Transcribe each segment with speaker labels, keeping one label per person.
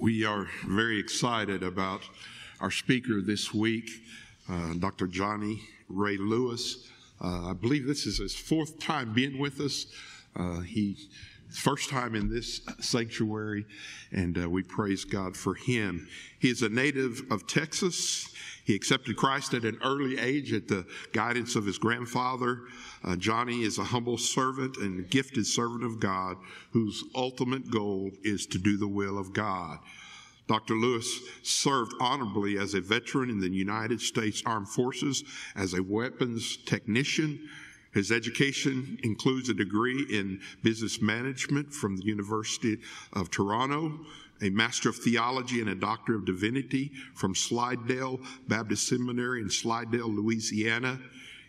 Speaker 1: We are very excited about our speaker this week, uh, Dr. Johnny Ray Lewis. Uh, I believe this is his fourth time being with us. Uh, he first time in this sanctuary, and uh, we praise God for him. He is a native of Texas. He accepted Christ at an early age at the guidance of his grandfather. Uh, Johnny is a humble servant and gifted servant of God whose ultimate goal is to do the will of God. Dr. Lewis served honorably as a veteran in the United States Armed Forces as a weapons technician. His education includes a degree in business management from the University of Toronto, a Master of Theology and a Doctor of Divinity from Slidell Baptist Seminary in Slidell, Louisiana.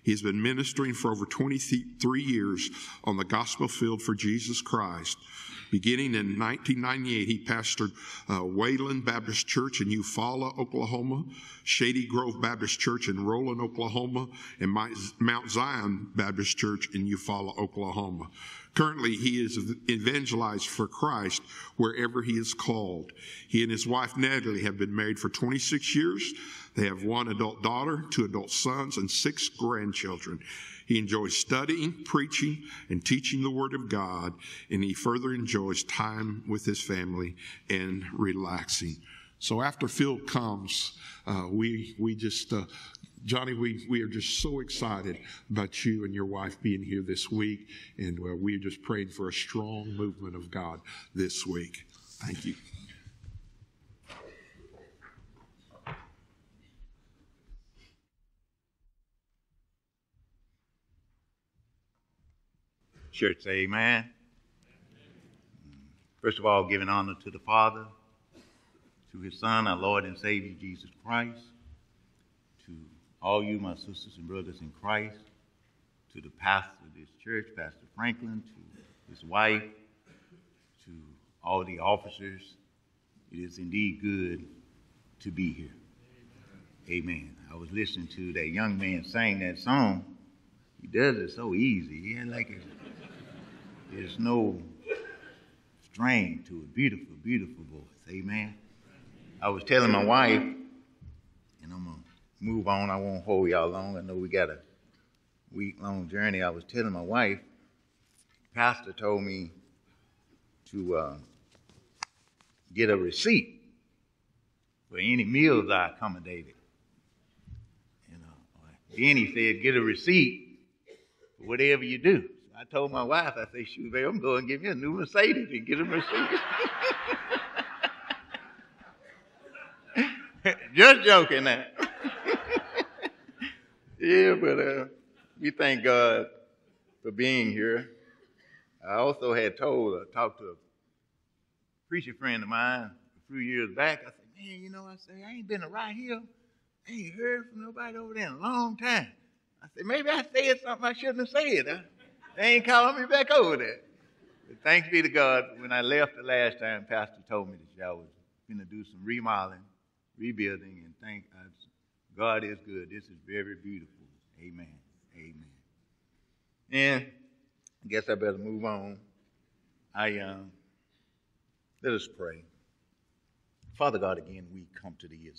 Speaker 1: He's been ministering for over 23 years on the gospel field for Jesus Christ. Beginning in 1998, he pastored uh, Wayland Baptist Church in Eufaula, Oklahoma, Shady Grove Baptist Church in Roland, Oklahoma, and Mount Zion Baptist Church in Eufaula, Oklahoma. Currently, he is evangelized for Christ wherever he is called. He and his wife Natalie have been married for 26 years. They have one adult daughter, two adult sons, and six grandchildren. He enjoys studying, preaching, and teaching the Word of God, and he further enjoys time with his family and relaxing. So after Phil comes, uh, we we just uh, Johnny, we, we are just so excited about you and your wife being here this week, and uh, we are just praying for a strong movement of God this week. Thank you.
Speaker 2: Church, say amen. Mm. First of all, giving honor to the Father, to his Son, our Lord and Savior, Jesus Christ, to all you, my sisters and brothers in Christ, to the pastor of this church, Pastor Franklin, to his wife, to all the officers. It is indeed good to be here. Amen. I was listening to that young man sing that song. He does it so easy. He had like a there's no strain to it. Beautiful, beautiful voice. Amen. I was telling my wife, and I'm going to move on. I won't hold y'all long. I know we got a week long journey. I was telling my wife, Pastor told me to uh, get a receipt for any meals I accommodated. And uh, he said, get a receipt for whatever you do. I told my wife, I said, shoot, babe, I'm going to give you a new Mercedes and get a Mercedes. Just joking now. yeah, but uh, we thank God for being here. I also had told, uh, talked to a preacher friend of mine a few years back. I said, man, you know, I said, I ain't been around here. I ain't heard from nobody over there in a long time. I said, maybe I said something I shouldn't have said. They ain't calling me back over there. But thanks be to God, when I left the last time, Pastor told me that I was going to do some remodeling, rebuilding, and thank God is good. This is very beautiful. Amen. Amen. And I guess I better move on. I um, let us pray. Father God, again, we come to thee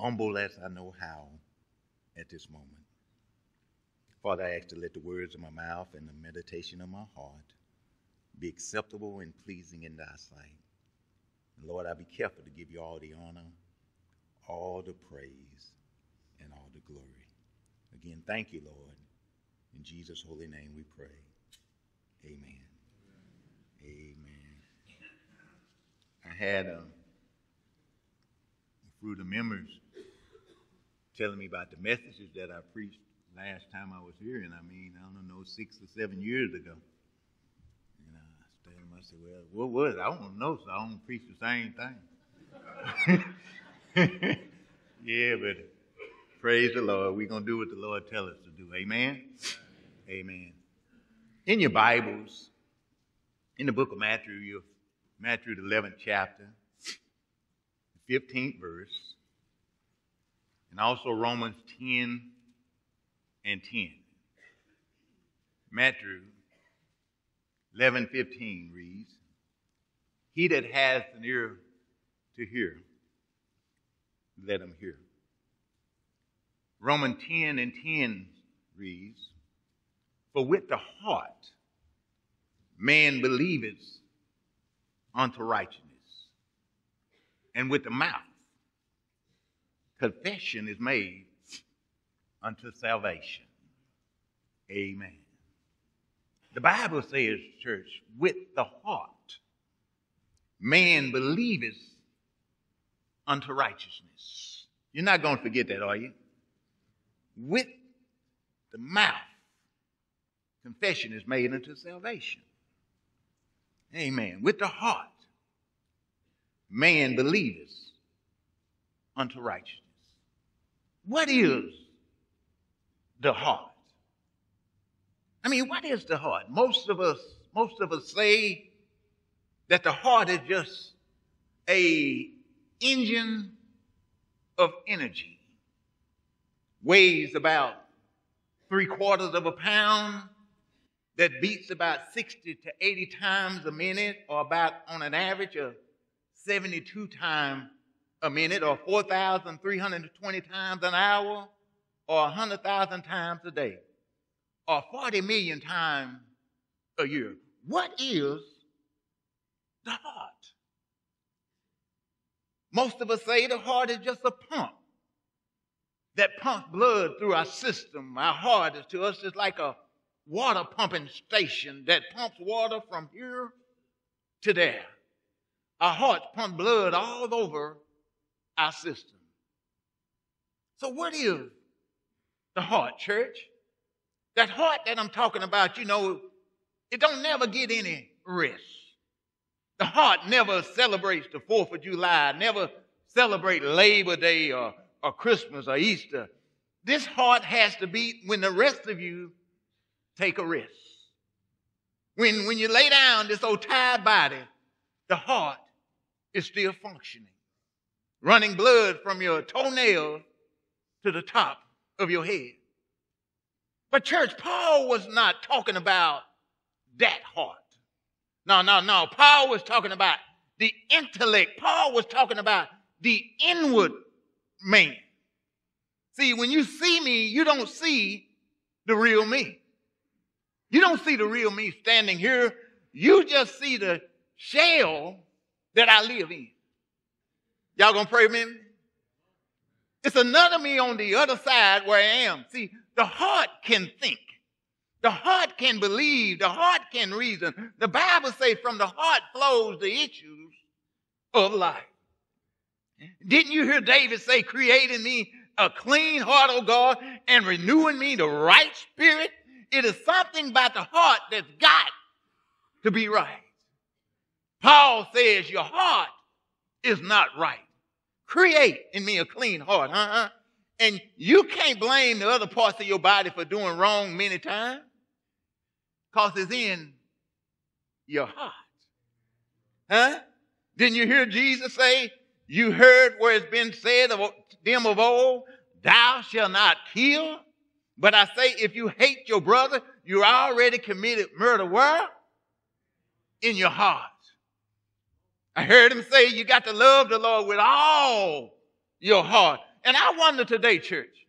Speaker 2: humble as I know how at this moment. Father, I ask to let the words of my mouth and the meditation of my heart be acceptable and pleasing in thy sight. And Lord, I be careful to give you all the honor, all the praise, and all the glory. Again, thank you, Lord. In Jesus' holy name we pray. Amen. Amen. I had um, through the members telling me about the messages that I preached last time I was here, and I mean, I don't know, six or seven years ago. And I told him, I said, well, what was it? I don't know, so I don't preach the same thing. yeah, but praise the Lord. We're going to do what the Lord tells us to do. Amen? Amen. In your Bibles, in the book of Matthew, Matthew, the 11th chapter, 15th verse, and also Romans 10, and 10. Matthew 11:15 reads, "He that hath an ear to hear, let him hear. Romans 10 and 10 reads, For with the heart man believeth unto righteousness, and with the mouth confession is made unto salvation. Amen. The Bible says, church, with the heart man believeth unto righteousness. You're not going to forget that, are you? With the mouth, confession is made unto salvation. Amen. With the heart, man believeth unto righteousness. What is the heart? I mean, what is the heart? Most of us, most of us say that the heart is just a engine of energy. Weighs about three quarters of a pound, that beats about 60 to 80 times a minute, or about on an average of 72 times a minute, or 4,320 times an hour, or 100,000 times a day, or 40 million times a year. What is the heart? Most of us say the heart is just a pump that pumps blood through our system. Our heart is to us is like a water pumping station that pumps water from here to there. Our hearts pump blood all over our system. So, what is the heart, church? That heart that I'm talking about, you know, it don't never get any rest. The heart never celebrates the 4th of July, never celebrate Labor Day or, or Christmas or Easter. This heart has to beat when the rest of you take a rest. When, when you lay down this old tired body, the heart is still functioning, running blood from your toenail to the top of your head. But, church, Paul was not talking about that heart. No, no, no. Paul was talking about the intellect. Paul was talking about the inward man. See, when you see me, you don't see the real me. You don't see the real me standing here. You just see the shell that I live in. Y'all gonna pray with me? It's another me on the other side where I am. See, the heart can think. The heart can believe. The heart can reason. The Bible says from the heart flows the issues of life. Didn't you hear David say, creating me a clean heart, O God, and renewing me the right spirit? It is something about the heart that's got to be right. Paul says your heart is not right. Create in me a clean heart, huh? And you can't blame the other parts of your body for doing wrong many times because it's in your heart. Huh? Didn't you hear Jesus say, You heard where it's been said of them of old, Thou shalt not kill? But I say, if you hate your brother, you already committed murder where? In your heart. I heard him say, you got to love the Lord with all your heart. And I wonder today, church,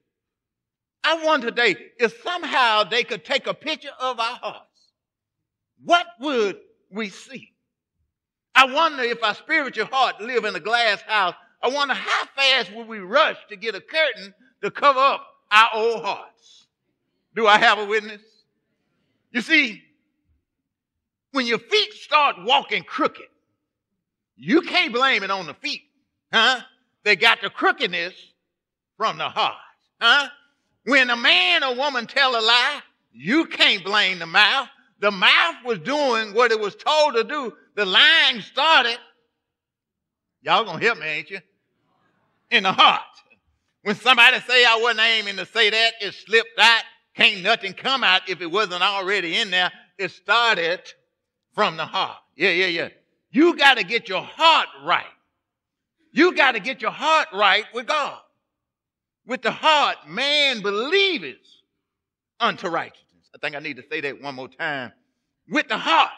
Speaker 2: I wonder today if somehow they could take a picture of our hearts. What would we see? I wonder if our spiritual heart live in a glass house. I wonder how fast would we rush to get a curtain to cover up our old hearts. Do I have a witness? You see, when your feet start walking crooked, you can't blame it on the feet, huh? They got the crookedness from the heart, huh? When a man or woman tell a lie, you can't blame the mouth. The mouth was doing what it was told to do. The lying started. Y'all gonna help me, ain't you? In the heart. When somebody say I wasn't aiming to say that, it slipped out. Can't nothing come out if it wasn't already in there. It started from the heart. Yeah, yeah, yeah. You got to get your heart right. You got to get your heart right with God. With the heart, man believeth unto righteousness. I think I need to say that one more time. With the heart,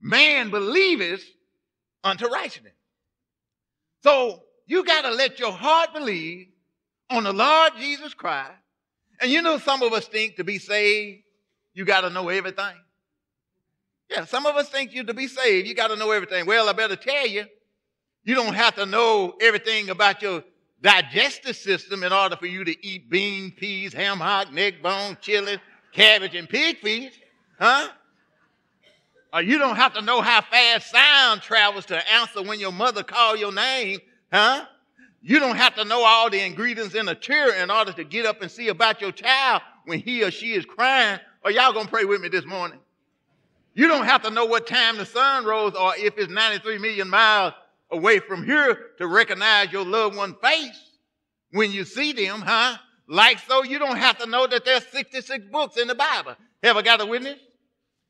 Speaker 2: man believeth unto righteousness. So you got to let your heart believe on the Lord Jesus Christ. And you know, some of us think to be saved, you got to know everything. Yeah, some of us think you to be saved, you got to know everything. Well, I better tell you, you don't have to know everything about your digestive system in order for you to eat beans, peas, ham hock, neck bone, chili, cabbage, and pig feet. Huh? Or you don't have to know how fast sound travels to answer when your mother call your name. Huh? You don't have to know all the ingredients in a chair in order to get up and see about your child when he or she is crying. Or y'all gonna pray with me this morning? You don't have to know what time the sun rose or if it's 93 million miles away from here to recognize your loved one's face when you see them, huh? Like so, you don't have to know that there's 66 books in the Bible. Have I got a witness?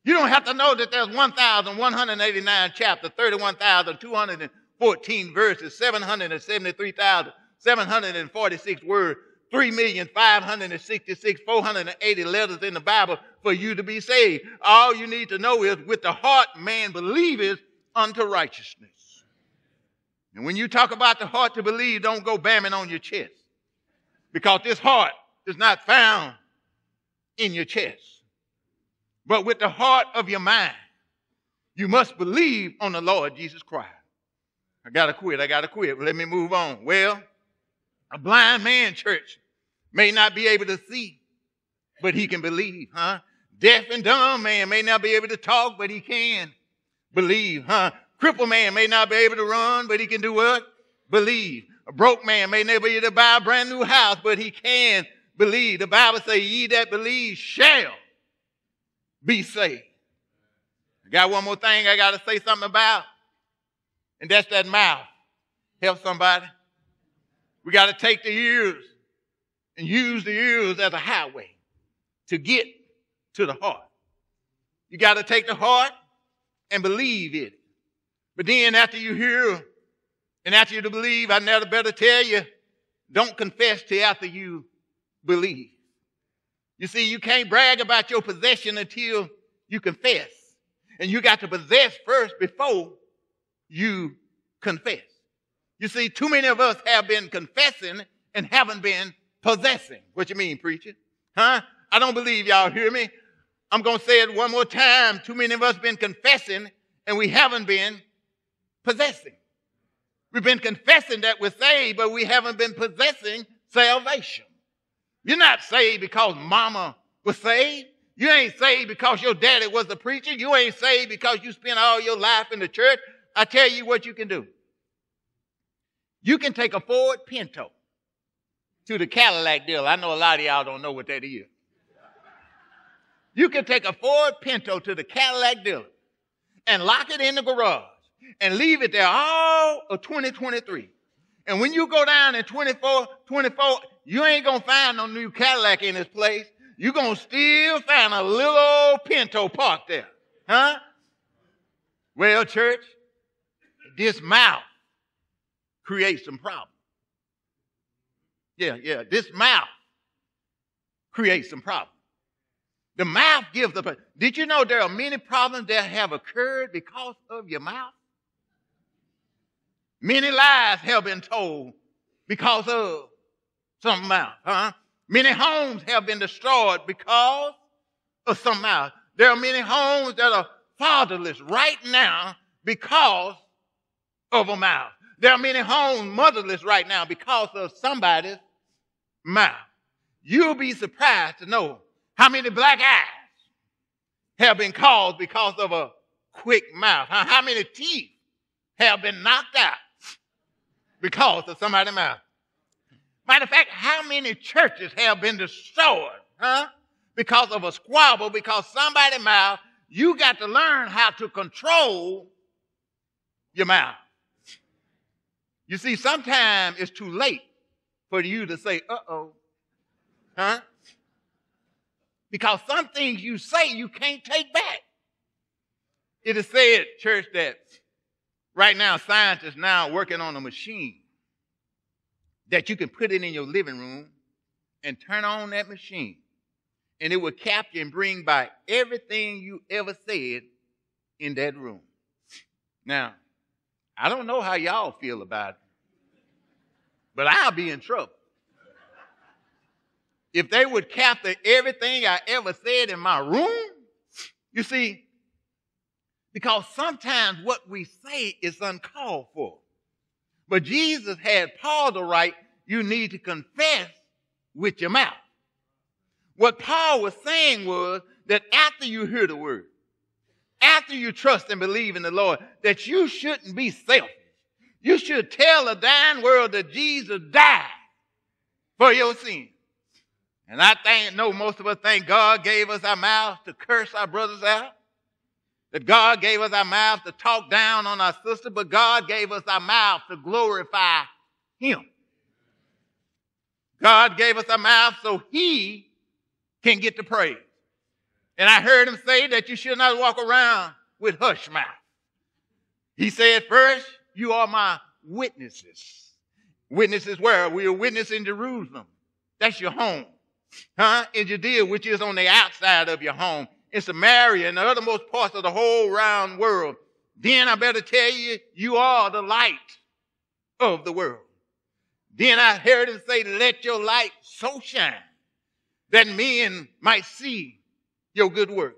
Speaker 2: You don't have to know that there's 1,189 chapters, 31,214 verses, 773,746 words, 3,566, 480 letters in the Bible for you to be saved. All you need to know is with the heart man believeth unto righteousness. And when you talk about the heart to believe, don't go bamming on your chest. Because this heart is not found in your chest. But with the heart of your mind, you must believe on the Lord Jesus Christ. I gotta quit. I gotta quit. Let me move on. Well, a blind man, church, may not be able to see, but he can believe, huh? Deaf and dumb man may not be able to talk, but he can believe, huh? Crippled man may not be able to run, but he can do what? Believe. A broke man may never be able to buy a brand new house, but he can believe. The Bible says, ye that believe shall be saved. I got one more thing I got to say something about, and that's that mouth. Help somebody. We got to take the ears and use the ears as a highway to get to the heart. You got to take the heart and believe it. But then after you hear and after you believe, I never better tell you, don't confess till after you believe. You see, you can't brag about your possession until you confess. And you got to possess first before you confess. You see, too many of us have been confessing and haven't been possessing. What you mean, preacher? Huh? I don't believe y'all hear me. I'm going to say it one more time. Too many of us been confessing and we haven't been possessing. We've been confessing that we're saved, but we haven't been possessing salvation. You're not saved because mama was saved. You ain't saved because your daddy was a preacher. You ain't saved because you spent all your life in the church. I tell you what you can do. You can take a Ford Pinto to the Cadillac dealer. I know a lot of y'all don't know what that is. You can take a Ford Pinto to the Cadillac dealer and lock it in the garage and leave it there all of 2023. And when you go down in 24, 24, you ain't gonna find no new Cadillac in this place. You're gonna still find a little old Pinto parked there. Huh? Well, church, this mouth creates some problems. Yeah, yeah, this mouth creates some problems. The mouth gives the. Did you know there are many problems that have occurred because of your mouth? Many lies have been told because of some mouth, huh? Many homes have been destroyed because of some mouth. There are many homes that are fatherless right now because of a mouth. There are many homes motherless right now because of somebody's mouth. You'll be surprised to know how many black eyes have been caused because of a quick mouth. How many teeth have been knocked out because of somebody's mouth. Matter of fact, how many churches have been destroyed, huh? Because of a squabble, because somebody's mouth, you got to learn how to control your mouth. You see, sometimes it's too late for you to say, uh oh, huh? Because some things you say you can't take back. It is said, church, that Right now, scientists now working on a machine that you can put it in your living room and turn on that machine. And it will capture and bring back everything you ever said in that room. Now, I don't know how y'all feel about it, but I'll be in trouble. If they would capture everything I ever said in my room, you see, because sometimes what we say is uncalled for. But Jesus had Paul to write, you need to confess with your mouth. What Paul was saying was that after you hear the word, after you trust and believe in the Lord, that you shouldn't be selfish. You should tell the dying world that Jesus died for your sin. And I think, know most of us think God gave us our mouths to curse our brothers out. That God gave us our mouths to talk down on our sister, but God gave us our mouth to glorify Him. God gave us our mouth so He can get the praise. And I heard him say that you should not walk around with hush mouth. He said, First, you are my witnesses. Witnesses where? We are witnesses in Jerusalem. That's your home. Huh? In Judea, which is on the outside of your home. In Samaria and the othermost parts of the whole round world. Then I better tell you, you are the light of the world. Then I heard him say, Let your light so shine that men might see your good works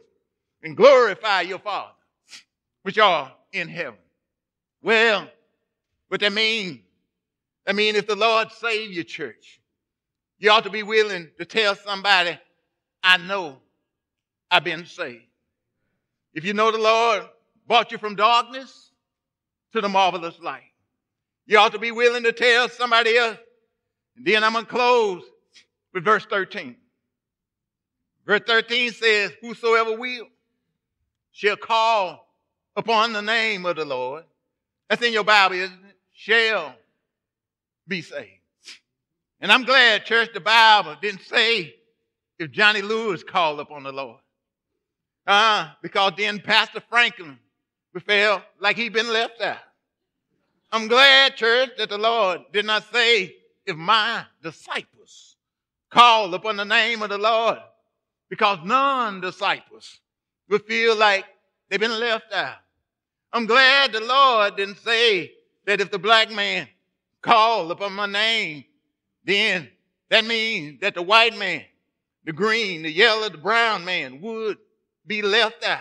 Speaker 2: and glorify your Father, which are in heaven. Well, what that mean? I mean, if the Lord save your church, you ought to be willing to tell somebody, I know I've been saved. If you know the Lord brought you from darkness to the marvelous light, you ought to be willing to tell somebody else. And then I'm going to close with verse 13. Verse 13 says, Whosoever will shall call upon the name of the Lord. That's in your Bible, isn't it? Shall be saved. And I'm glad, church, the Bible didn't say if Johnny Lewis called upon the Lord. Uh, because then Pastor Franklin felt like he'd been left out. I'm glad, church, that the Lord did not say if my disciples call upon the name of the Lord because non disciples would feel like they've been left out. I'm glad the Lord didn't say that if the black man called upon my name, then that means that the white man, the green, the yellow, the brown man would be left out.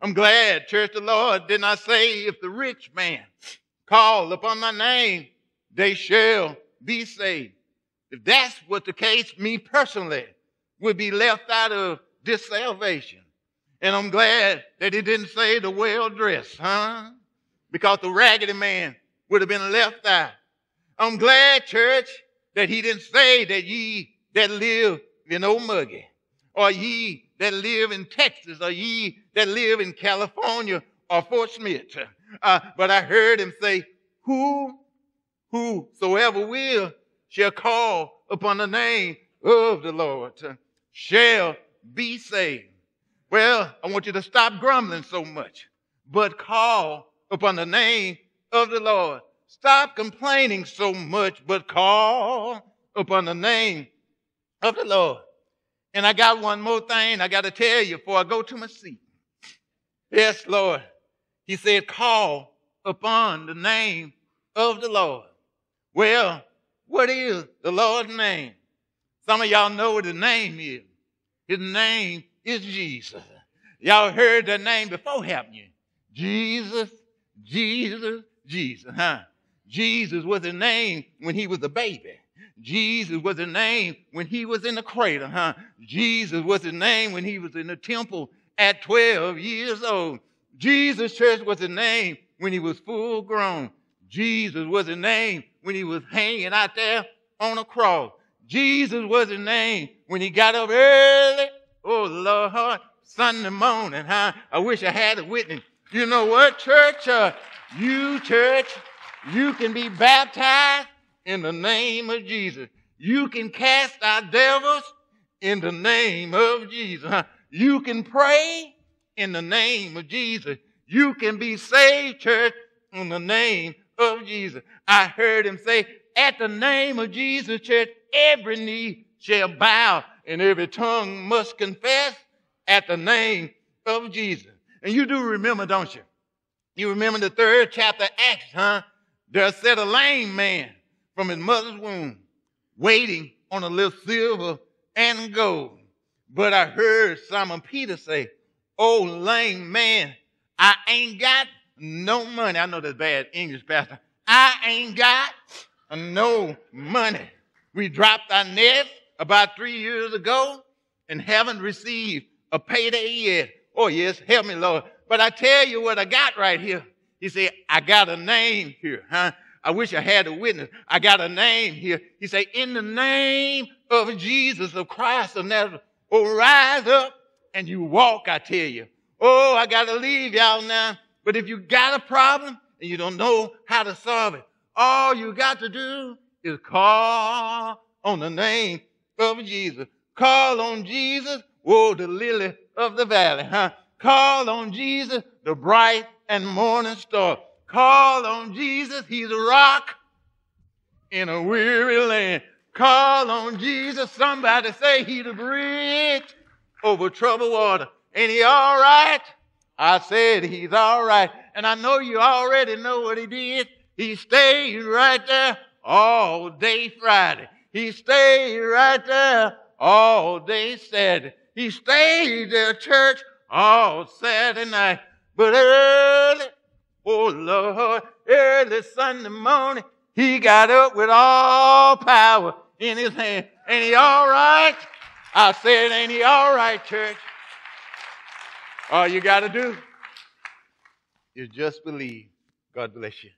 Speaker 2: I'm glad, church, the Lord did not say if the rich man called upon my name, they shall be saved. If that's what the case, me personally, would be left out of this salvation. And I'm glad that he didn't say the well dressed, huh? Because the raggedy man would have been left out. I'm glad, church, that he didn't say that ye that live in Old Muggy, or ye that live in Texas, or ye that live in California, or Fort Smith. Uh, but I heard him say, Who, whosoever will, shall call upon the name of the Lord shall be saved. Well, I want you to stop grumbling so much, but call upon the name of the Lord. Stop complaining so much, but call upon the name of the Lord. And I got one more thing I got to tell you before I go to my seat. Yes, Lord. He said, call upon the name of the Lord. Well, what is the Lord's name? Some of y'all know what the name is. His name is Jesus. Y'all heard that name before, haven't you? Jesus, Jesus, Jesus, huh? Jesus was the name when he was a baby. Jesus was the name when he was in the cradle, huh? Jesus was the name when he was in the temple at 12 years old. Jesus church was the name when he was full grown. Jesus was the name when he was hanging out there on a cross. Jesus was his name when he got up early. Oh, Lord, Sunday morning, huh? I wish I had a witness. You know what, church? Uh, you, church, you can be baptized in the name of Jesus. You can cast out devils in the name of Jesus. Huh? You can pray in the name of Jesus. You can be saved, church, in the name of Jesus. I heard him say, at the name of Jesus, church, every knee shall bow and every tongue must confess at the name of Jesus. And you do remember, don't you? You remember the third chapter Acts, huh? There said a lame man from his mother's womb, waiting on a little silver and gold. But I heard Simon Peter say, Oh, lame man, I ain't got no money. I know that's bad English, Pastor. I ain't got no money. We dropped our net about three years ago and haven't received a payday yet. Oh, yes, help me, Lord. But I tell you what I got right here. He said, I got a name here, huh? I wish I had a witness. I got a name here. He said, in the name of Jesus of Christ of Nazareth, oh, rise up and you walk, I tell you. Oh, I got to leave y'all now. But if you got a problem and you don't know how to solve it, all you got to do is call on the name of Jesus. Call on Jesus, oh, the lily of the valley, huh? Call on Jesus, the bright and morning star. Call on Jesus, he's a rock in a weary land. Call on Jesus, somebody say he's a bridge over troubled water. Ain't he all right? I said he's all right. And I know you already know what he did. He stayed right there all day Friday. He stayed right there all day Saturday. He stayed there, church, all Saturday night. But early, oh Lord, early Sunday morning, he got up with all power in his hand. Ain't he all right? I said, ain't he all right, church? All you got to do is just believe. God bless you.